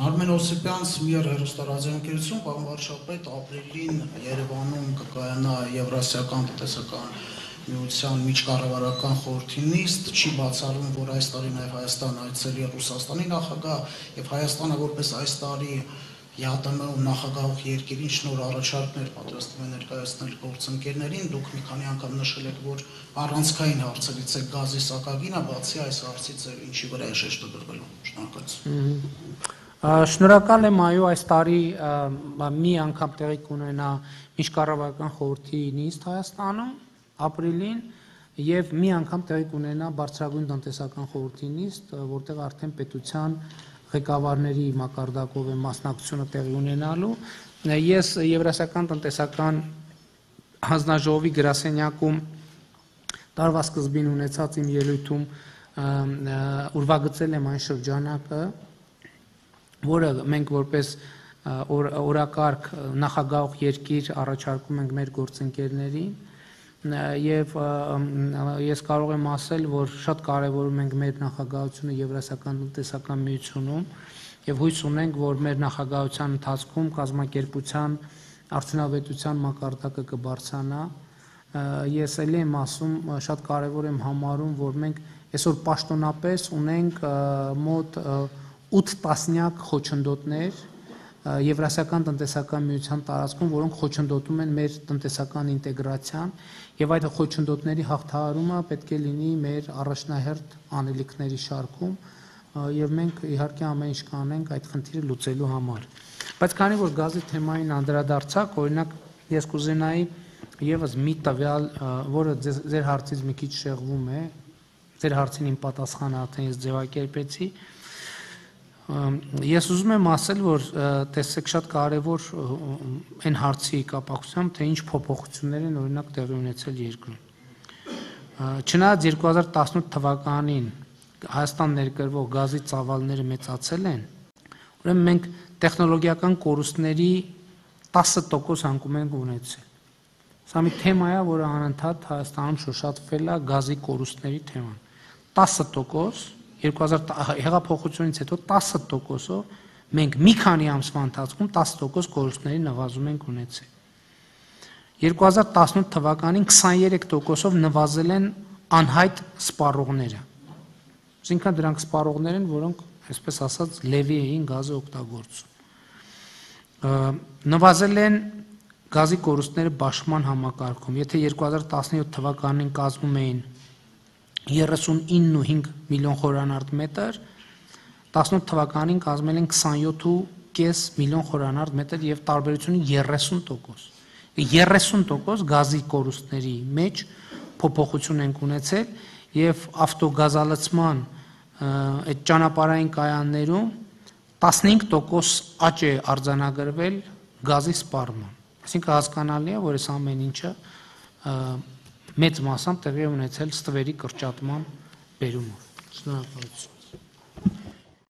Արմեն Օսիպյան, Սմիեր հերոստարաձայնքերություն, պարոն վարչապետ, ապրիլին Երևանում կկայանա Եվրասիական տնտեսական միության միջկառավարական խորհրդի նիստ, չի բացառվում, որ այս տարի նաև Հայաստան այցելի է Ռուսաստանի նախագահ եւ Հայաստանը որպես այս տարի ԵԱՏՄ-ում նախագահող երկիրին շնոր առաջարկներ պատրաստվում են ներկայացնել գործընկերներին, դուք մի քանի անգամ նշել եք, որ առանցքային հարցերից է գազի սակագինը, բացի այս հարցից է ինչի վրա է շեշտը դրվելու։ Շնորհակալություն։ Շնորհակալ եմ այո այս տարի մի անգամ տեղի կունենա միջկառավարական խորհրդի նիստ Հայաստանում ապրիլին եւ մի անգամ տեղի կունենա բարձրագույն տնտեսական խորհրդի նիստ, որտեղ արդեն պետության ղեկավարների մակարդակով է մասնակցությունը տեղի ունենալու։ Ես Եվրասիական տնտեսական հանձնաժողովի գրասենյակում տարվա սկզբին ունեցած իմ ելույթում ուրվագծել եմ այն շրջանակը, որը մենք որպես օրակարգ նախագահող երկիր առաջարկում ենք մեր գործընկերներին եւ ես կարող եմ ասել, որ շատ կարեւորում ենք մեր նախագահությունը Եվրասիական տնտեսական միությունում եւ հույս ունենք, որ մեր նախագահության ընթացքում կազմակերպության արդյունավետության մակարդակը կբարձրանա։ Ես ելի եմ ասում, շատ կարեւոր եմ համարում, որ մենք այսօր պաշտոնապես ունենք մոտ 8 տասնյակ խոչընդոտներ Եվրասիական տնտեսական միության տարածքում, որոնք խոչընդոտում են մեր տնտեսական ինտեգրացիան եւ այդ խոչընդոտների հաղթահարումը պետք է լինի մեր առաջնահերթ անելիքների շարքում եւ մենք իհարկե ամեն ինչ կանենք այդ խնդիրը լուծելու համար։ Բայց քանի որ գազի թեմային անդրադարձակ, օրինակ ես կուզենայի եւս մի տվյալ, որը ձեր հարցից մի քիչ շեղվում է, ձեր հարցին իմ պատասխանը արդեն ես ձևակերպեցի, Ես ուզում եմ ասել, որ տեսեք շատ կարևոր այն հարցի կապակցությամբ, թե ինչ փոփոխություններ են օրինակ տեղի ունեցել երկրում։ Չնայած 2018 թվականին Հայաստան ներկրվող գազի ծավալները մեծացել են, ուրեմն մենք տեխնոլոգիական կորուստների 10% հանգում ենք ունեցել։ Սա մի թեմա է, որը անընդհատ Հայաստանում շոշափվել է գազի կորուստների թեման։ 10% 2000 հեղափոխությունից հետո 10%-ով մենք մի քանի ամսվա ընթացքում 10% կորուստների նվազում ենք ունեցել։ 2018 թվականին 23%-ով նվազել են անհայտ սպառողները։ Այսինքն դրանք սպառողներ են, որոնք, այսպես ասած, լևի էին գազը օգտագործում։ Նվազել են գազի կորուստները բաշխման համակարգում։ Եթե 2017 թվականին կազմում էին 39.5 միլիոն խորանարդ մետր, 18 թվականին կազմել են 27.5 միլիոն խորանարդ մետր եւ տարբերությունը 30%։ 30% գազի կորուստների մեջ փոփոխություն ենք ունեցել եւ ավտոգազալացման այդ ճանապարհային կայաններում 15% աճ է արձանագրվել գազի սպառման։ Այսինքն հասկանալի է, որ այս ամեն ինչը մեծ մասամբ տեղի ունեցել ստվերի կրճատման բերումով։ Շնորհակալություն։